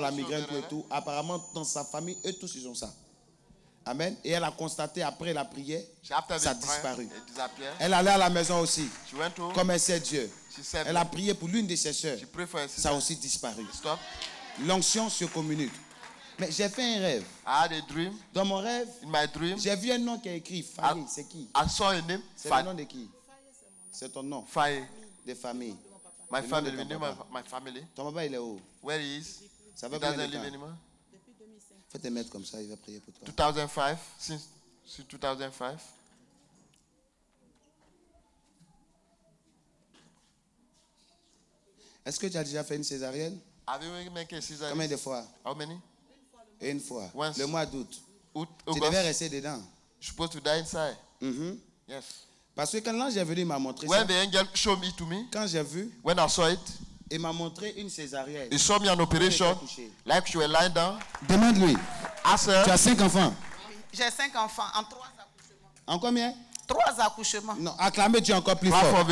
la migraine, tout et tout. Apparemment, dans sa famille, eux tous, ils ont ça. Amen. Et elle a constaté après la prière, ça a disparu. Elle allait à la maison aussi, comme elle sait Dieu. Elle a prié pour l'une de ses sœurs. Ça a aussi disparu. L'onction se communique. Mais j'ai fait un rêve. I had a dream. Dans mon rêve, j'ai vu un nom qui est écrit Faye. C'est qui? I saw a name. C'est le nom de qui? C'est ton nom Faye. de famille. My family, ton papa. of my family. Ton papa, il est où? Where he is. Ça fait combien de temps? Anymore. Faut te mettre comme ça, il va prier pour toi. 2005. Since, since 2005. Est-ce que tu as déjà fait une césarienne? Have you made a cesarean? Combien de fois? How many? Une fois. Once. Le mois d'août. August. Tu devais rester dedans. You're supposed to die inside. Mhm. Yes. Parce que quand l'ange est venu, il m'a montré When ça. the angel showed me to me, Quand j'ai vu, when I saw it, il m'a montré une césarienne. he showed me an operation, touché. like you were lying down. Demande-lui. Ask her, Tu as cinq enfants. J'ai cinq enfants en trois accouchements. En combien? Trois accouchements. Non, acclamez Dieu encore plus Clap fort.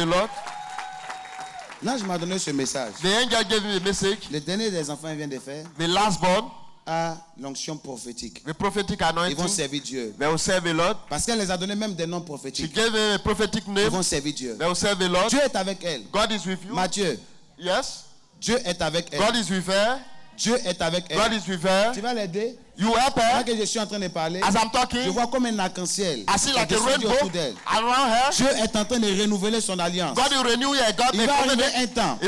L'ange m'a donné ce message. The angel gave me a message. Le dernier des enfants il vient de faire The last born, a l'onction prophétique. the prophetic Ils vont anointing, servir Dieu. they will serve the Lord. Parce qu'elle les a donné même des noms She prophétiques. gave him a prophetic Ils name. vont servir Dieu. They will serve the Lord. Dieu est avec elle. God is with you. Mathieu, Yes? Dieu est avec elle. God is with her. Dieu est avec God elle. is with her. Tu vas l'aider? You help her. que je suis en train de parler, As I'm je talking, vois comme un arc-en-ciel I see like a descendu rainbow autour d'elle. around her. Dieu est en train de renouveler son alliance. God will renew her. God Il va arriver un temps.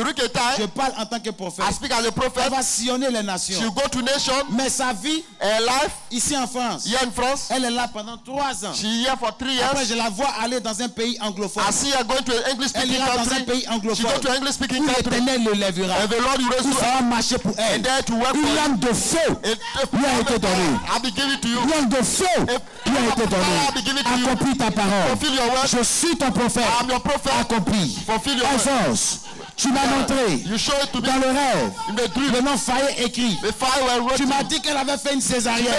Je parle en tant que prophète. I speak as a Elle prophet. va sillonner les nations. go to nation. Mais sa vie, Her life ici en France, here in France. elle est là pendant trois ans. She here for three Après, years. je la vois aller dans un pays anglophone. I see her going to an English Elle ira dans un country. pays She go anglophone. to English speaking Où country. l'éternel le lèvera. And the Lord will raise marcher pour elle. And there to work Une lame de feu it on you. I'll be giving to you. Langue de feu, tu as été donné. Accomplis ta parole. Je suis ton prophète. I'm your prophet. Accomplis. Fulfill your Efforts. Tu m'as montré dans le rêve le nom Faye écrit. Tu m'as dit qu'elle avait fait une césarienne.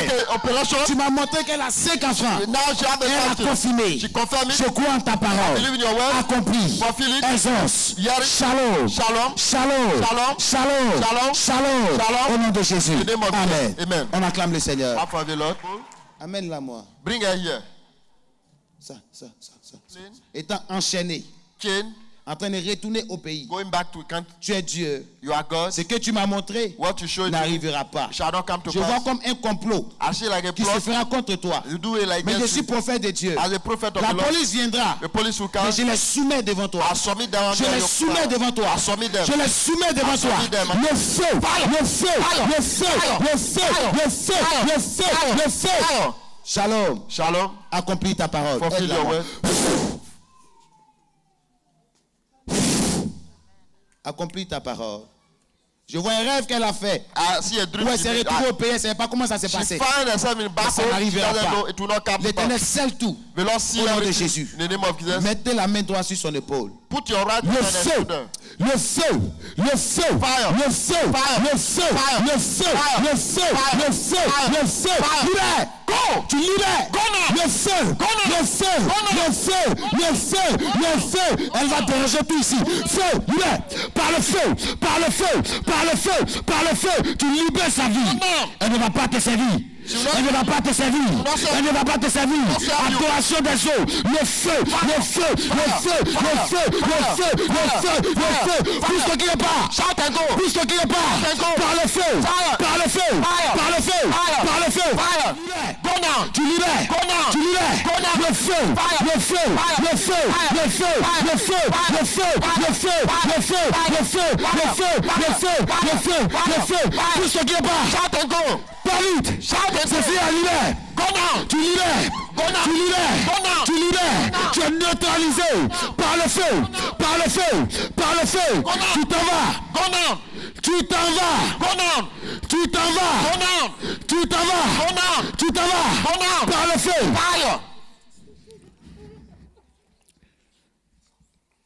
Tu m'as montré qu'elle a 5 enfants. Elle a confirmé. Je crois en ta parole. Accompli. Aisance. Shalom. Shalom. Shalom. Shalom. Shalom. Au nom de Jésus. Amen. On acclame le Seigneur. Amène-la moi. Bring her here. Ça, ça, ça, ça. Étant enchaîné en train de retourner au pays. Going back to. Tu es Dieu. You are God. Ce que tu m'as montré n'arrivera pas. shall not come to Je vois comme un complot like qui se fera contre toi. You do it like Mais je suis prophète de Dieu. As a prophet of La the Lord. police viendra. The police will Mais come. je les soumets devant toi. Je les soumets devant toi. Je les soumets devant toi. Le feu, le feu, le feu, le feu, le feu, le feu, le feu. Shalom. Shalom. Accomplis ta parole. Fulfill Aide-la your moi. word. accomplis ta parole. Je vois un rêve qu'elle a fait. Ah, si elle s'est retrouvée au pays, elle ne savait pas comment ça s'est passé. Ça n'arrivera pas. L'éternel scelle tout. Mais au nom de Jésus. Mettez la main droite sur son épaule. Put your right hand on the shoulder. Yourself, yourself, fire, yourself, fire, yourself, fire, yourself, fire, yourself, fire, yourself, fire, yourself. Leader, go. To leader. Go now. Yourself, go now. Yourself, go now. Yourself, yourself, yourself. Elle va te rejeter ici. Feu, leader, par le feu, par le feu, par le feu, par le feu. Tu libères sa vie. Elle ne va pas te servir. Elle ne va pas te servir. Elle ne va pas te servir. Adoration des eaux. Le feu, le feu, le feu, le feu, le feu, le feu, le feu. Puisque qui est pas. Go. Puisque qui est pas. Par le feu. Par le feu. Par le feu. Par le feu. Tu libères. Tu libères. Go now. Le feu. Le feu. Le feu. Le feu. Le feu. Le feu. Le feu. Le feu. Le feu. Le feu. Le feu. Le feu. Le feu. Puisque qui est pas. Go. fait à libère. Tu libères. Tu libères. Tu libères. Tu es neutralisé par le feu. Par le feu. Par le feu. Now. Tu t'en vas. Now. Tu t'en vas. Now. Tu t'en vas. Now. Tu t'en vas. Now. Tu t'en vas. Now. Par le feu. Fire.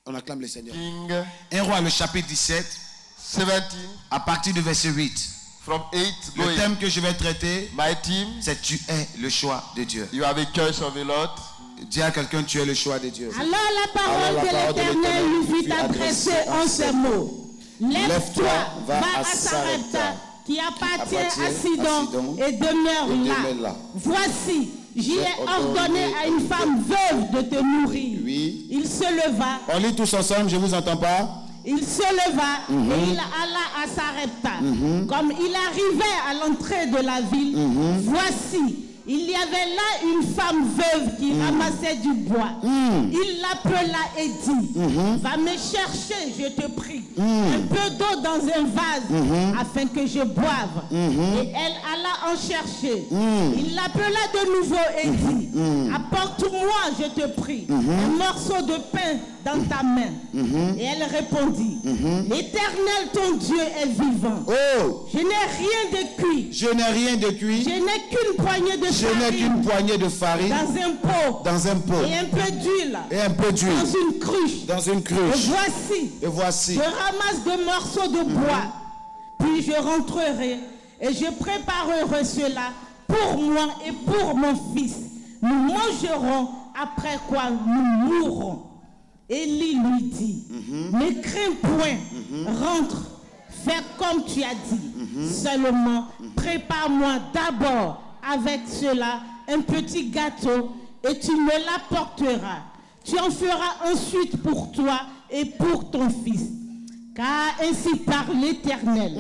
On acclame le Seigneur. King 1 roi, le chapitre 17, 17 à partir du verset 8. From 8 Le going. thème que je vais traiter, My team, c'est tu es le choix de Dieu. you have a choice of the Lord. Dis à quelqu'un, tu es le choix de Dieu. Alors la parole Alors la de parole de l'Éternel lui fut adressée en ces mots. Lève-toi, Lève-toi, va va à Sarepta, qui appartient Appartient à à Sidon et demeure et là. demeure là. Voici, j'y ai J'ai ordonné ordonné à une femme veuve de te nourrir. Oui. Il se leva, On lit tous ensemble, je vous entends pas. Il se leva Mhm. et il alla à Sarepta. Comme il arrivait à l'entrée de la ville, Mhm. voici, il y avait là une femme veuve qui Mhm. ramassait du bois. Il l'appela et dit, Mhm. va me chercher, je te prie, un peu d'eau dans un vase Mhm. afin que je boive. Et elle alla en chercher. Il l'appela de nouveau et dit, apporte-moi, je te prie, un morceau de pain dans ta main. Et elle répondit, l'éternel ton Dieu est vivant. Oh, Je n'ai rien de cuit. je n'ai rien de cuit. Je n'ai qu'une poignée de Je farine qu'une poignée de farine dans un pot. Dans un pot. Et un peu d'huile. Et un peu dans une cruche. dans une Et cruche. voici, Et voici, je ramasse deux morceaux de bois, puis je rentrerai et je préparerai cela pour moi et pour mon fils. Nous mangerons, après quoi nous mourrons. Élie lui dit, ne crains point, rentre, fais comme tu as dit. Seulement, prépare-moi d'abord avec cela un petit gâteau et tu me l'apporteras. Tu en feras ensuite pour toi et pour ton fils. Car ainsi parle l'Éternel,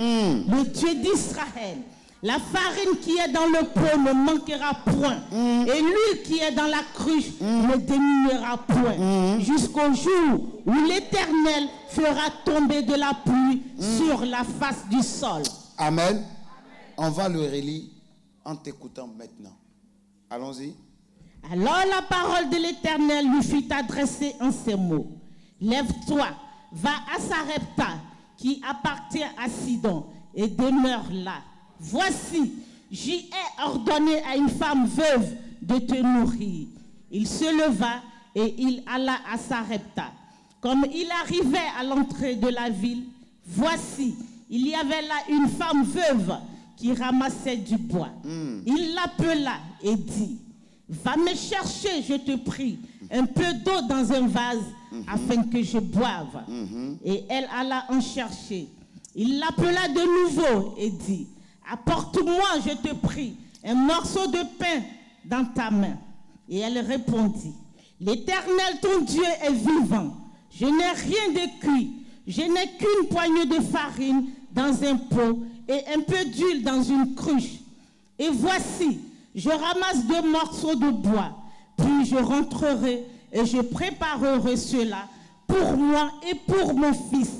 le Dieu d'Israël. La farine qui est dans le pot ne manquera point, et l'huile qui est dans la cruche ne diminuera point, jusqu'au jour où l'Éternel fera tomber de la pluie sur la face du sol. Amen. On va le relire en t'écoutant maintenant. Allons-y. Alors la parole de l'Éternel lui fut adressée en ces mots. Lève-toi, va à Sarepta, qui appartient à Sidon, et demeure là. Voici, j'y ai ordonné à une femme veuve de te nourrir. Il se leva et il alla à Sarepta. Comme il arrivait à l'entrée de la ville, voici, il y avait là une femme veuve qui ramassait du bois. Il l'appela et dit, Va me chercher, je te prie, un peu d'eau dans un vase afin que je boive. Et elle alla en chercher. Il l'appela de nouveau et dit, apporte-moi, je te prie, un morceau de pain dans ta main. Et elle répondit, l'Éternel ton Dieu est vivant. Je n'ai rien de cuit. Je n'ai qu'une poignée de farine dans un pot et un peu d'huile dans une cruche. Et voici, je ramasse deux morceaux de bois, puis je rentrerai et je préparerai cela pour moi et pour mon fils.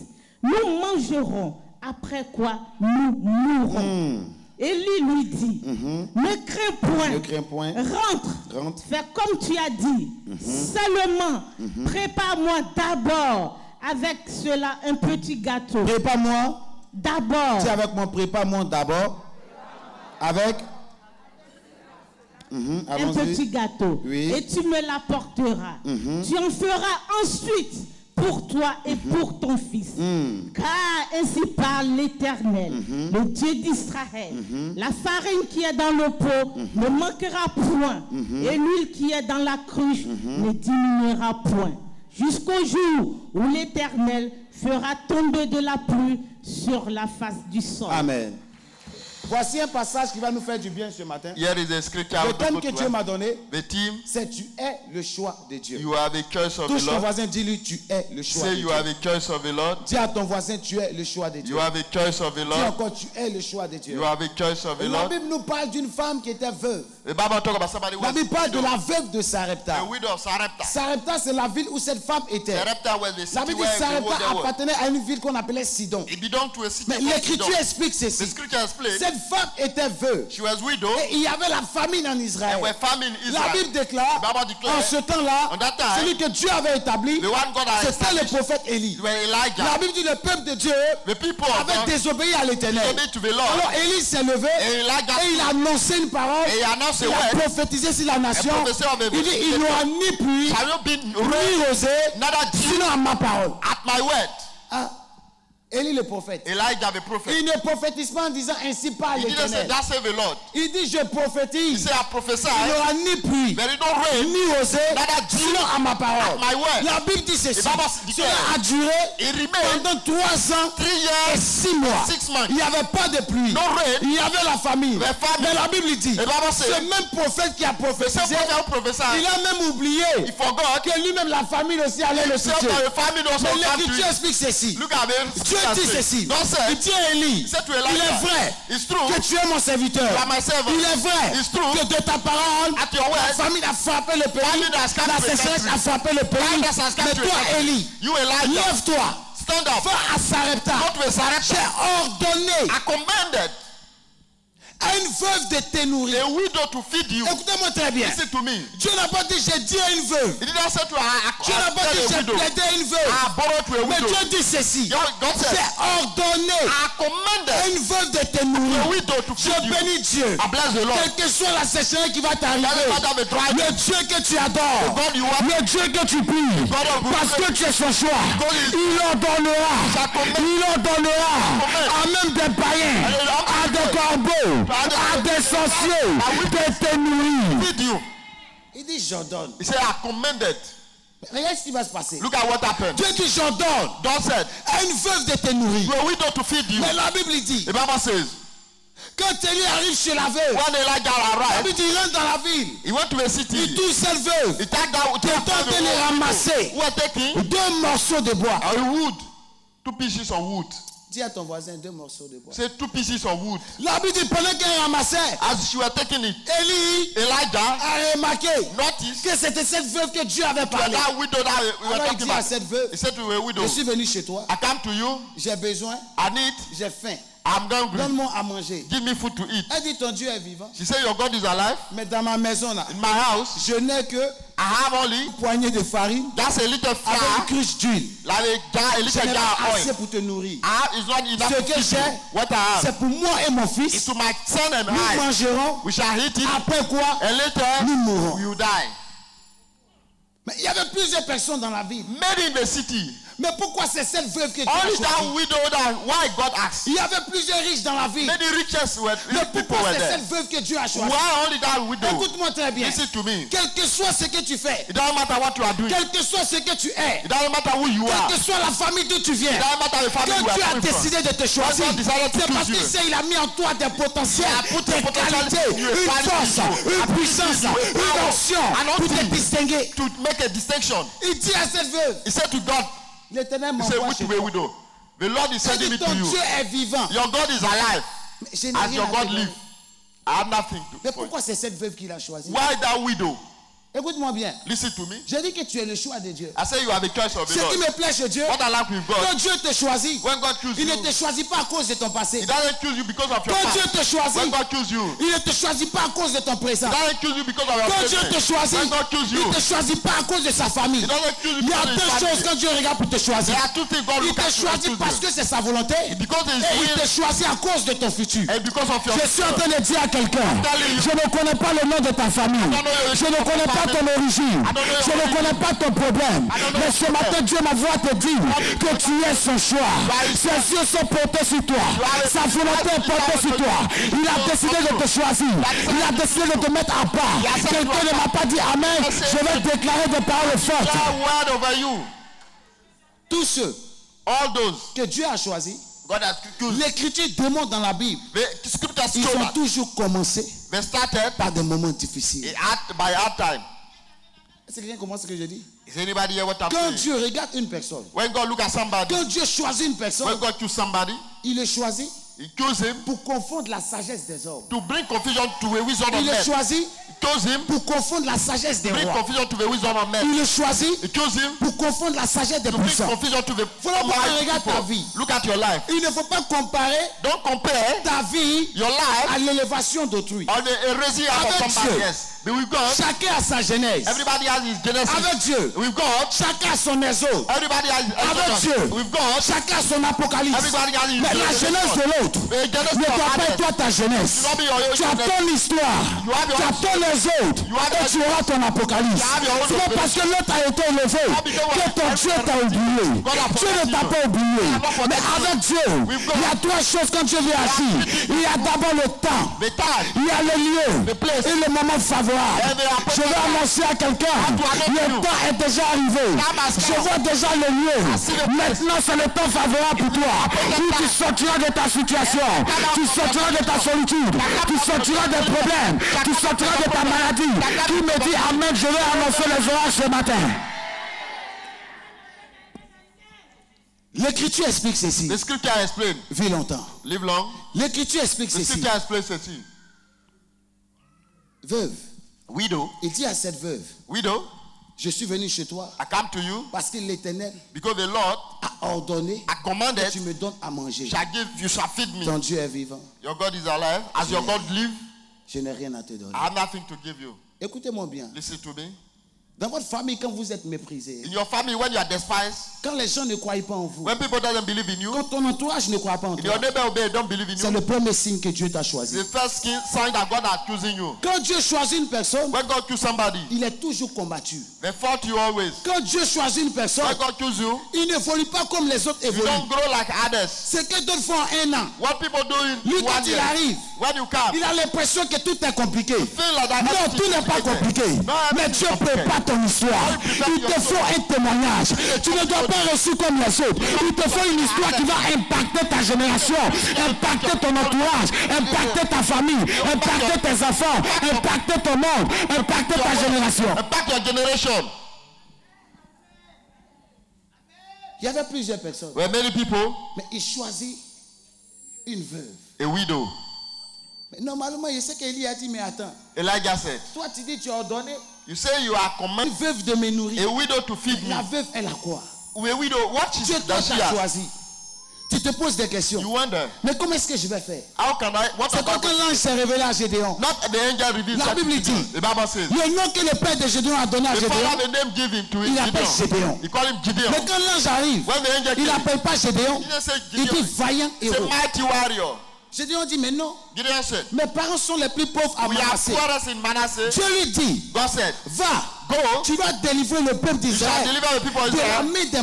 Nous mangerons, après quoi nous mourrons. Élie lui dit, ne crains point, Ne crains point. rentre, Rentre. fais comme tu as dit. Seulement, prépare-moi d'abord avec cela un petit gâteau. Prépare-moi. D'abord, Dis avec moi, prépare-moi d'abord. Avec. Mhm, un petit gâteau Oui. et tu me l'apporteras. Tu en feras ensuite pour toi et pour ton fils. Car ainsi parle l'Éternel, le Dieu d'Israël. La farine qui est dans le pot ne manquera point et l'huile qui est dans la cruche ne diminuera point. Jusqu'au jour où l'Éternel fera tomber de la pluie sur la face du sol. Amen. Voici un passage qui va nous faire du bien ce matin. Here is a scripture Le thème que Dieu m'a donné, c'est tu es le choix de Dieu. you are the choice of the Touche ton Lord. voisin, dis-lui tu es le choix Say de you Dieu. are the choice of the Lord. Dis à ton voisin tu es le choix de Dieu. You are the of the Dis Lord. encore tu es le choix de Dieu. You are the choice of the La Lord. Bible nous parle d'une femme qui était veuve. La Bible parle de la veuve de Sarepta. Sarepta. Sarepta, c'est la ville où cette femme était. Sarepta La Bible dit the Sarepta appartenait à une ville qu'on appelait Sidon. Mais l'écriture explique ceci. Cette femme était veuve. she was widow Et il y avait la famine en Israël. and were famine in La. Bible déclare, en ce temps-là, celui que Dieu avait établi, c'était le prophète Élie. La Bible dit le peuple de Dieu avait désobéi à l'éternel. Alors Élie s'est levé et il a annoncé une parole. A Il a prophétisé sur la nation. Il dit il n'y aura ni pluie, ni rosée, sinon à ma parole. at my word? Ah, Élie le prophète. Elijah the prophet. Il ne prophétise pas en disant ainsi par l'éternel. Il dit je prophétise. Il n'y aura ni pluie, ni dew sinon à ma parole. La Bible dit ceci. Cela a duré pendant trois ans et six mois. six months. Il n'y avait pas de pluie. Il y avait la famine. Mais la Bible dit, ce même prophète qui a prophétisé, il a même oublié que lui-même la famine aussi allait le also Mais l'écriture explique ceci. Dieu dit ceci. God Il dit à Élie, il est vrai que tu es mon serviteur. Il est vrai que de ta parole, la famine a frappé le pays, la sécheresse a frappé le pays. Mais toi. Élie, lève-toi, stand up. va à Sarepta. J'ai ordonné I commanded à une veuve de te nourrir. Écoutez-moi très bien. Listen to me. Dieu n'a pas dit j'ai dit à une veuve. Dieu n'a pas dit j'ai plaidé à une veuve. I borrowed to a Mais. Dieu dit ceci. J'ai ordonné à une veuve de te nourrir. Je bénis Dieu. Quelle que soit la sécheresse qui va t'arriver, le Dieu que tu adores, le Dieu que tu pries, parce que tu es son choix, il ordonnera, il ordonnera à même des païens, à des corbeaux, à des sorciers, de te nourrir. feed you. Il dit j'ordonne. He said, I commanded. Regarde ce qui va se passer. Look at what happened. Dieu dit j'ordonne God said, à une veuve de te nourrir. to a widow to feed you. Mais la Bible dit, The Bible says, quand Élie arrive chez la veuve, when Elijah arrived, dit il rentre dans la ville, he went to a il city. touche cette veuve, He qui est en train de les ramasser. Who are taking? Deux morceaux de bois. a wood, two pieces of wood. Dis à ton voisin deux morceaux de bois. Say two pieces of wood. La Bible dit pendant qu'elle ramassait, As she were taking it, Élie Elijah a remarqué noticed que c'était cette veuve que Dieu avait parlé. that widow that we were Alors il dit à cette veuve, He said to a widow, je suis venu chez toi, I come to you, j'ai besoin, I need, j'ai faim. I'm hungry. Donne-moi à manger. Give me food to eat. Elle dit ton Dieu est vivant. She said, Your God is alive. Mais dans ma maison là, In my house, je n'ai que I have only une poignée de farine just a little avec une cruche d'huile. like a jar, a Je little n'ai jar pas of assez oil. pour te nourrir. I have is not enough Ce que j'ai, What I have c'est pour moi et mon fils. to my son and Nous I. mangerons. We shall eat it, Après quoi, and later nous mourrons. we will die. Mais il y avait plusieurs personnes dans la ville. Made in the city. Mais pourquoi c'est cette veuve que Dieu a Only choisie that widow that why God asked? Il y avait plusieurs riches dans la ville. Many riches were Mais pourquoi c'est cette veuve que Dieu a choisie? Écoute-moi très bien. Listen to me. Quel que soit ce que tu fais, It doesn't matter what you are doing. quel que soit ce que tu es, It doesn't matter who you are. quelle que soit la famille d'où tu viens, It doesn't matter the family are Dieu a décidé de te choisir, c'est parce qu'il sait il a mis en toi des potentiels, des qualités, une force, une puissance, une an pour te distinguer. To make a distinction. Il dit à cette veuve, He said to God, l'éternel m'envoie which chez way toi. widow? The Lord is sending me to you. Dieu est vivant. Your God is alive. Mais As your God live. I have nothing to Mais pourquoi c'est cette veuve qu'il a choisi Why that widow? Écoute-moi bien. Listen to me. J'ai dit que tu es le choix de Dieu. I say you have a choice of the Ce qui me plaît chez Dieu, What I like with quand God, Dieu te choisit, when God il you, ne te choisit pas à cause de ton passé. He doesn't choose you because of your Quand Dieu te choisit, When God chooses you, il ne te choisit pas à cause de ton présent. He doesn't choose you because of your Quand Dieu te choisit, When God chooses il you, ne te choisit pas à cause de sa famille. He doesn't choose you Il y a deux choses quand Dieu regarde pour te choisir. There are two things God Il te you choisit choose parce you. que c'est sa volonté. Because Et il te choisit à cause de ton futur. and because of your Je suis en train de dire à quelqu'un, je ne connais pas le nom de ta famille, je ne connais pas ton origine, je ne connais pas ton problème, mais ce matin Dieu m'envoie te dire que tu es son choix. Ses yeux sont portés sur toi, sa volonté est portée sur toi. Il a décidé de te choisir, il a décidé de te mettre à part. Quelqu'un ne m'a pas dit Amen, je vais déclarer des paroles fortes. Tous ceux All those que Dieu a choisis, l'écriture démontre dans la Bible, ils ont toujours commencé they started par des moments difficiles. hard, by hard time. Est-ce que quelqu'un comprend ce que je dis? Is anybody here what I'm Quand saying? Dieu regarde une personne, When God look at somebody, quand Dieu choisit une personne, when God choose somebody, il le choisit He chose him pour confondre la sagesse des hommes. to bring confusion to a wisdom of Il le men. choisit He chose him pour confondre la sagesse des to bring rois. confusion to the wisdom of men. Il le choisit He chose him pour confondre la sagesse des puissants. confusion to the ta vie. Look at your life. Il ne faut pas comparer Don't compare ta vie your life à l'élévation d'autrui. on the a raising up of Avec somebody Dieu. else. But with God, chacun a sa genèse. everybody has his genesis. Avec Dieu, With God, chacun a son exode. everybody has his Avec. Dieu, With God, chacun a son apocalypse. everybody has his Mais la genèse de l'autre Genesis ne of doit pas être toi ta jeunesse. Tu as genesis. ton histoire, tu as own- ton et your- tu auras ton apocalypse. Own C'est pas parce que l'autre a été élevé que ton Dieu t'a oublié. Dieu ne t'a pas oublié. Mais avec Dieu, il y a trois choses quand Dieu vient assis. Il y a d'abord le temps. Il y a le lieu et le moment favorable. Je vais annoncer à quelqu'un, le temps est déjà arrivé. Je vois déjà le lieu. Maintenant, c'est le temps favorable pour toi. Où tu sortiras de ta situation. Tu sortiras de ta solitude. Tu sortiras des problèmes. Tu sortiras de ta maladie. Qui me dit Amen, je vais annoncer les orages ce matin. L'écriture explique ceci. the scripture explain. Vis longtemps. Live long. L'écriture explique The ceci. scripture ceci? Veuve, Widow, il dit à cette veuve, widow, je suis venu chez toi I come to you parce que l'Éternel because the Lord a ordonné I commanded que tu me donnes à manger. shall give you shall feed me. Ton Dieu est vivant. Your God is alive. As your God live, Je n'ai rien à te donner. I have nothing to give you. Écoutez-moi bien. Listen to me. Dans votre famille, quand vous êtes méprisé, In your family, when you are despised, quand les gens ne croient pas en vous, when people doesn't believe in you, quand ton entourage ne croit pas en in toi, your neighbor obey, don't believe in c'est you. le premier signe que Dieu t'a choisi. The first sign that God has chosen you. Quand Dieu choisit une personne, When God somebody, il est toujours combattu. they fought you always. Quand Dieu choisit une personne, When God choose you, il n'évolue pas comme les autres you évoluent. don't grow like others. Ce que d'autres font en un an, What people do in lui, quand il arrive, when you come, il a l'impression que tout est compliqué. feel like that. Non, tout n'est pas compliqué. No, Mais Dieu prépare ton histoire. Il te faut un témoignage. Tu ne dois pas reçu comme les autres. Il te faut une histoire qui va impacter ta génération, impacter ton entourage, impacter ta famille, impacter tes enfants, impacter ton monde, impacter ta génération. Impact your generation. Il y avait plusieurs personnes. Where many people, Mais il choisit une veuve. a widow. Mais normalement, il sait qu'Élie a dit, mais attends, Elijah said, toi tu dis tu as ordonné You say you are une commanded veuve de me nourrir. a widow to feed me. La veuve, elle a quoi? A widow, what Dieu is toi does she have? choisi. Tu te poses des You questions. wonder, Mais comment est-ce que je vais faire? How can I, what C'est quand l'ange s'est révélé à Gédéon. not the angel revealed La Bible dit, you. The Bible says, Le nom que le père de Gédéon a donné à Gédéon, the name give him to Il appelle Gédéon. He call him Gideon. mais quand l'ange arrive, When the angel il n'appelle pas Gédéon, il dit vaillant héros. mighty warrior. Gédéon dit, mais non, said, mes parents sont les plus pauvres à Manassé. Dieu lui dit, God said, va, go, tu vas délivrer le peuple d'Israël. de la main des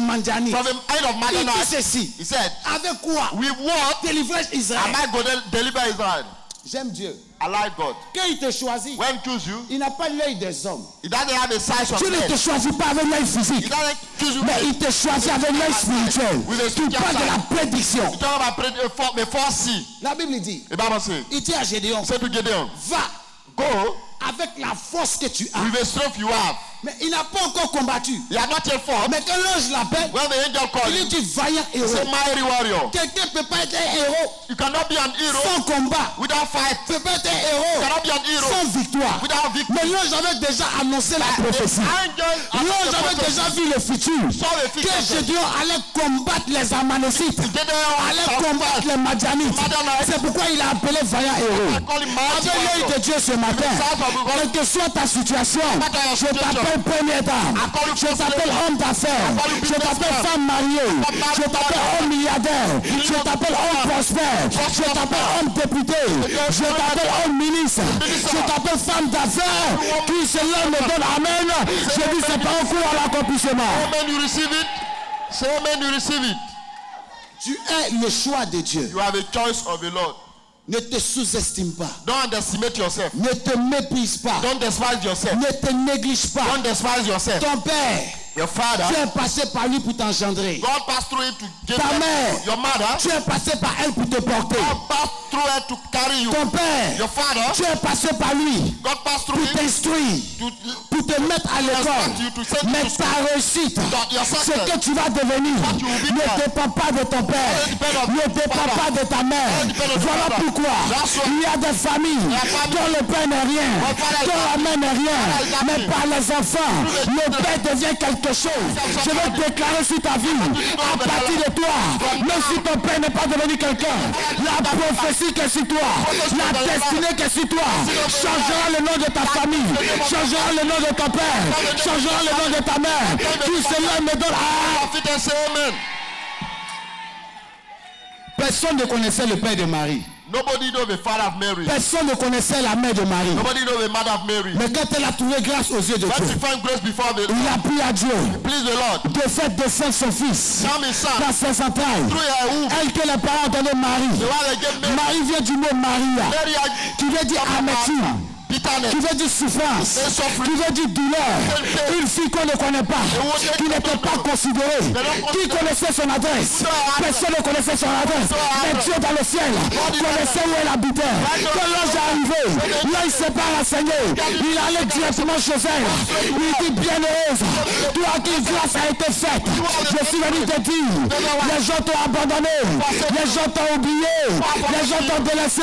of Il dit ceci, He said, avec quoi? With what délivrer am Israël. I going to deliver Israel? J'aime Dieu. Like God. Quand il te choisit, When he choose you, il n'a pas l'œil des hommes. he doesn't have the size of Dieu ne te choisit pas avec l'œil He physique, doesn't choose you mais il te choisit avec l'œil spirituel. Tu parles de la prédiction. You talk about pray- uh, for- before see. La Bible dit, The Bible says, il dit à Gédéon, say to Gideon, va go avec la force que tu as. with the strength you have. Mais il n'a pas encore combattu. You are not yet fought. Mais quand l'ange l'appelle, When the angel calls il dit vaillant he's a héros. mighty warrior. Quelqu'un ne peut pas être un héros You cannot be an hero sans combat. without fight. Ne peut pas être un You héros cannot be an hero sans victoire. without victory. Mais l'ange avait déjà annoncé la prophétie. L'ange avait déjà vu le futur. saw the Que. Gédéon allait combattre les Amalécites. allait combattre les Madianites. C'est pourquoi il a appelé vaillant héros. Avec l'œil de Dieu ce matin, quelle que soit ta situation, je t'appelle première dame, je t'appelle homme d'affaires, je t'appelle femme mariée, je t'appelle homme milliardaire, je t'appelle homme prospère, je t'appelle homme député, je t'appelle homme ministre, je t'appelle femme d'affaires, qui cela me donne Amen? Je dis c'est pas un coup à l'accomplissement. Amen, you receive it. Say amen, you receive it. Tu es le choix de Dieu. You have a choice of the Lord. Ne te sous-estime pas. Don't underestimate yourself. Ne te méprise pas. Don't despise yourself. Ne te néglige pas. Don't despise yourself. Ton père, Your father, tu es passé par lui pour t'engendrer. God passed through to give Ta mère, Your mother, tu es passé par elle pour te porter. God passed through her to carry you. Ton père, Your father, tu es passé par lui God passed through pour t'instruire, pour te mettre à l'école. Mais ta réussite, ce que tu vas devenir, ne dépend pas de ton père, ne dépend pas de ta mère. Voilà pourquoi il y a des familles dont le père n'est rien, dont la mère n'est rien, mais par les enfants, le père devient quelqu'un chose. Je vais déclarer sur ta vie. À partir de toi, même si ton père n'est pas devenu quelqu'un, la prophétie qui est sur toi, la destinée qui est sur toi, changera le nom de ta famille, changera le nom de ton père, changera le nom de ta mère. Tout cela me donne. Personne ne connaissait le père de Marie. Nobody know the father of Mary. Personne ne connaissait la mère de Marie. Nobody know the mother of Mary. Mais quand elle a trouvé grâce aux yeux de When Dieu, she find grace before the il a pris à Dieu please the Lord. de faire descendre son fils son. dans ses entrailles. Through her womb. Elle que les parents ont donné The Marie. one that gave Mary. Marie vient du mot Maria, Mary had qui veut dire. Qui veut dire souffrance, qui veut dire douleur. Une fille qu'on ne connaît pas, qui n'était pas considérée, qui connaissait son adresse. Personne ne connaissait son adresse. Mais Dieu dans le ciel connaissait où elle habitait. Quand l'ange est arrivé, là il s'est pas renseigné. Il allait directement chez elle. Il dit bienheureuse, toi qui grâce a été faite. Je suis venu te dire, les gens t'ont abandonné, les gens t'ont oublié, les gens t'ont délaissé.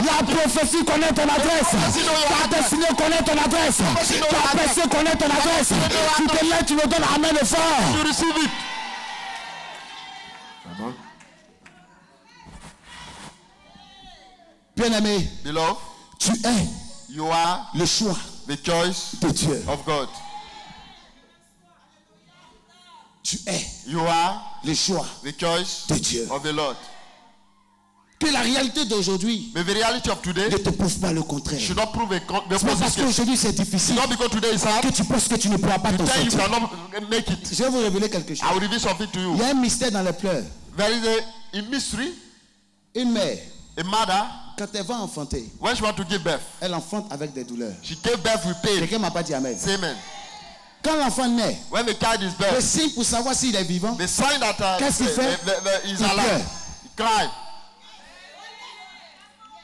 La prophétie connaît ton adresse. Ta destinée connaît ton adresse. Ta pensée connaît ton adresse. Tu te lèves, tu me donnes amen de fort. You receive it. Bien-aimé, Beloved, tu es you are le choix the choice de Dieu. of God. Tu es You are le choix the choice de Dieu. of the Lord. Que la réalité d'aujourd'hui the ne te prouve pas le contraire. the C'est pas parce qu'aujourd'hui c'est difficile que tu penses que tu ne pourras pas t'en sortir. Je vais vous révéler quelque chose. Il y a un mystère dans les pleurs. There is a, a mystery. Une mère, A mother, quand elle va enfanter, when she want to give birth, elle enfante avec des douleurs. she gave birth with pain. Quelqu'un m'a pas dit Amen. Say amen. Quand l'enfant naît, When the child is le birth, signe pour savoir s'il est vivant, the uh, Qu'est-ce qu'il the- fait? the- the- he's Il alive, pleure. he.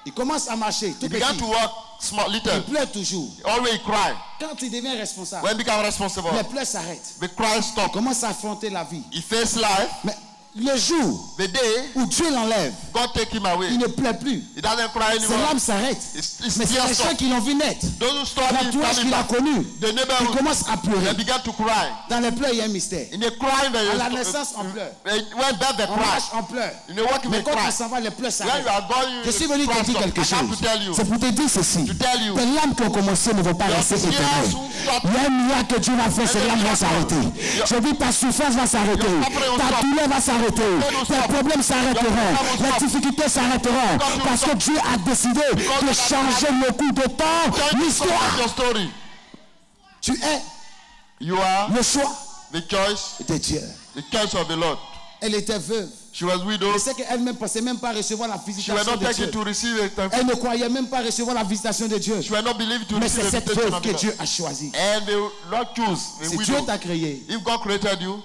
Il commence à marcher, tout He began petit. to walk small, little. Il pleure toujours. Always cry. Quand il devient responsable, When he become responsible, les pleurs s'arrêtent. the cry Il stop. commence à affronter la vie. He faced life. Mais le jour The day où Dieu l'enlève, il ne pleure plus. s'arrêtent. His, his Mais c'est les gens qui l'ont vu naître. L'entourage qu'il a connu, neighborhood, commence à pleurer. began to cry. Dans les pleurs, il y a un mystère. À la naissance, on pleure. On marche, on pleure. Mais quand on s'en va, les pleurs s'arrêtent. Je suis venu te dire quelque chose. C'est pour te dire ceci. Tes larmes qui ont commencé ne vont pas rester éternelles. Il y a un miracle que Dieu va faire, ces larmes vont s'arrêter. Je dis ta souffrance va s'arrêter. Ta douleur va s'arrêter. Tes stop. problèmes s'arrêteront. Les difficultés s'arrêteront. Parce que. Dieu a décidé de changer le cours de temps, l'histoire. Tu es You are le choix the choice, de Dieu. the choice of the Lord. Elle était veuve. She was widow. Je sais qu'elle-même ne pensait même pas recevoir la She was visitation not de Dieu. to receive it. Elle ne croyait même pas recevoir la visitation de Dieu. She was not believed to Mais receive c'est cette veuve que. Dieu a choisie. And the Lord choose the Si Dieu widow. t'a créé, If God created you,